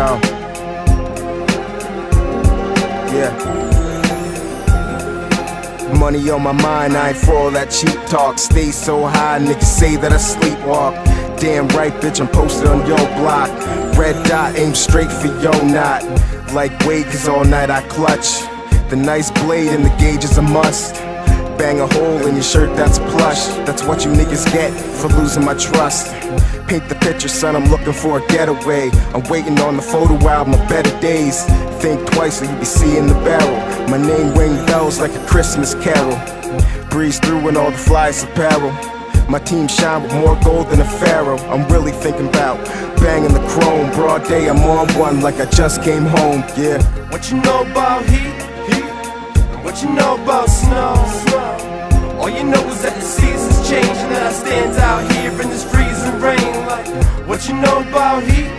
Yo. Yeah. Money on my mind, I ain't for all that cheap talk. Stay so high, niggas say that I sleepwalk. Damn right, bitch, I'm posted on your block. Red dot, aim straight for your knot. Like Wade, cause all night I clutch. The nice blade and the gauge is a must. Bang a hole in your shirt, that's plush. That's what you niggas get for losing my trust. Paint the picture, son, I'm looking for a getaway. I'm waiting on the photo album of better days. Think twice or you be seeing the barrel. My name ring bells like a Christmas carol. Breeze through in all the flies apparel. My team shine with more gold than a pharaoh. I'm really thinking about banging the chrome. Broad day, I'm on one like I just came home. Yeah. What you know about heat? You know about snow? All you know is that the seasons change and that I stand out here in this freezing rain. Like what you know about? Heat.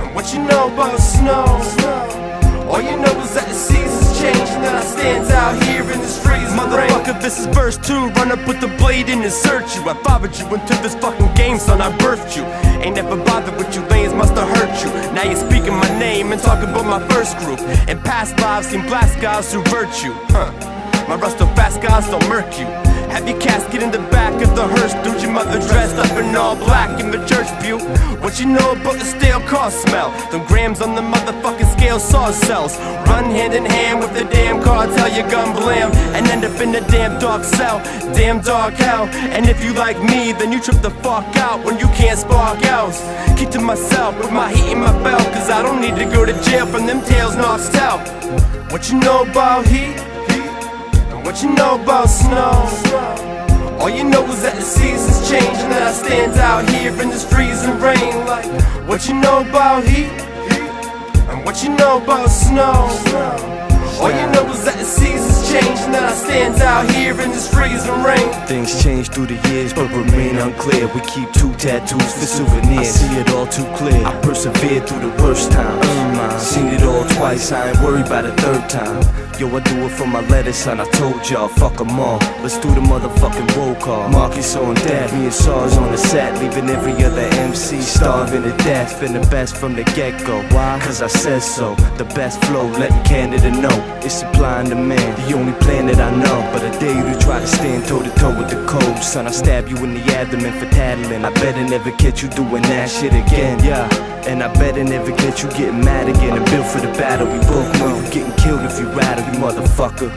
And what you know about snow? All you know is that the seasons change and that I stand out here in this freezing. Motherfucker, this is verse 2 Run up with the blade in and search you. I fathered you into this fucking game, son, I birthed you. Ain't never bothered with you, lanes must have hurt you. Now you're speaking my name and talking about my first group. And past lives, seen blast guys through virtue Huh, my rust of fast guys don't murk you have your casket in the back of the hearse Dude, your mother dressed up in all black in the church pew. What you know about the stale car smell? Them grams on the motherfucking scale saw cells. Run hand in hand with the damn cartel You gun blam and end up in the damn dark cell. Damn dark hell. And if you like me, then you trip the fuck out When you can't spark else. Keep to myself with my heat in my belt Cause I don't need to go to jail from them tales knocks tell What you know about heat? What you know about snow? All you know is that the seasons change and that I stand out here in this freezing rain. Like, what you know about heat? And what you know about snow? All you know is that the seasons change and that I stand out here in this freezing rain. Things change through the years but remain unclear. We keep two tattoos for souvenirs. I see it all too clear. I persevered through the worst times. Mm, seen it all twice, I ain't worried about the third time. Yo, I do it for my letters, son. I told y'all, fuck them all. Let's do the motherfucking roll call. Marcus on deck, me and Sars on the set, leaving every other MC starving to death. Been the best from the get go. Why? Cause I said so. The best flow, letting Canada know. It's supply and demand, the only plan that I know. But I dare you to try to stand toe to toe with the code. Son, I stab you in the abdomen for tattling. I better never catch you doing that shit again. Yeah. And I better never get you getting mad again and built for the battle. We both know you getting killed if you rattle, you motherfucker.